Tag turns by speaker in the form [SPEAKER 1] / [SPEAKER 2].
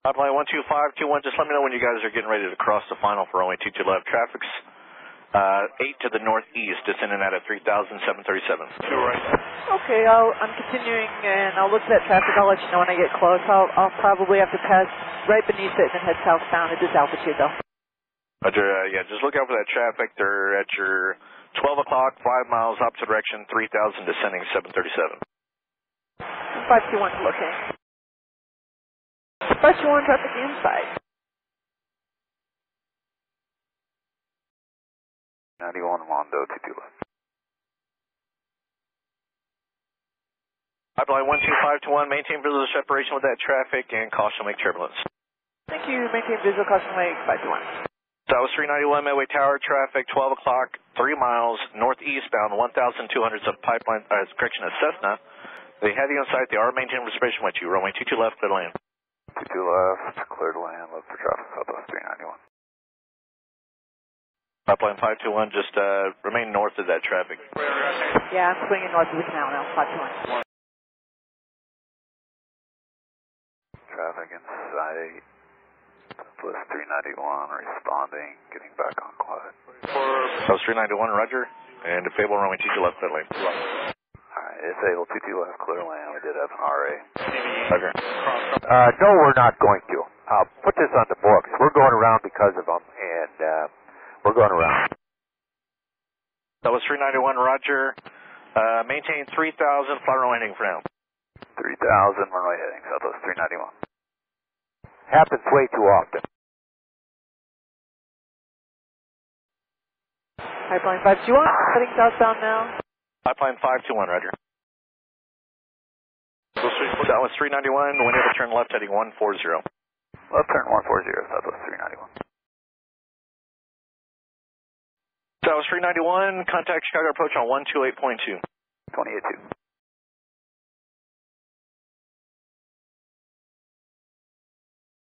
[SPEAKER 1] Pipeline 12521, just let me know when you guys are getting ready to cross the final for runway 22 left. Traffic's uh, 8 to the northeast, descending out of 3,737.
[SPEAKER 2] Two right.
[SPEAKER 3] Okay, I'll, I'm continuing and I'll look at that traffic. I'll let you know when I get close. I'll, I'll probably have to pass right beneath it and then head southbound at this altitude though.
[SPEAKER 1] Roger, uh, yeah, just look out for that traffic. They're at your 12 o'clock, 5 miles opposite direction, 3,000 descending 737.
[SPEAKER 3] 521 looking. 521 traffic inside.
[SPEAKER 4] 91 Mondo 22 left.
[SPEAKER 1] Pipeline 12521, maintain visual separation with that traffic and caution wake turbulence.
[SPEAKER 3] Thank you. Maintain visual caution wake 521.
[SPEAKER 1] Southwest 391 Midway Tower traffic, 12 o'clock, 3 miles northeastbound, 1,200 of pipeline, uh, correction, of Cessna. They have you on sight. They are maintaining reservation with you. Runway 22 left, clear land.
[SPEAKER 4] 22 left, clear to land, look for traffic Southwest 391.
[SPEAKER 1] Pipeline 521, just uh, remain north of that traffic.
[SPEAKER 3] Yeah, I'm swinging north of the canal now. 521.
[SPEAKER 4] Traffic in sight. Southwest 391 responding, getting back on quiet.
[SPEAKER 1] Southwest 391, Roger. And if able, runway 22 left, clear to land.
[SPEAKER 4] Alright, it's able 22 left, clear land. We did have an RA.
[SPEAKER 1] Roger.
[SPEAKER 5] Uh, no, we're not going to. Uh, put this on the books. We're going around because of them, and uh, we're going around.
[SPEAKER 1] That was 391, Roger. Uh, maintain 3,000, fly runway heading for now.
[SPEAKER 4] 3000, runway heading Southwest 391.
[SPEAKER 5] Happens way too often.
[SPEAKER 3] Pipeline 521, heading southbound now.
[SPEAKER 1] Pipeline 521, Roger. Southwest 391, wind able to turn left heading 140.
[SPEAKER 4] Left turn 140, Southwest 391.
[SPEAKER 1] Southwest 391, contact Chicago approach on 128.2.
[SPEAKER 4] 28-2.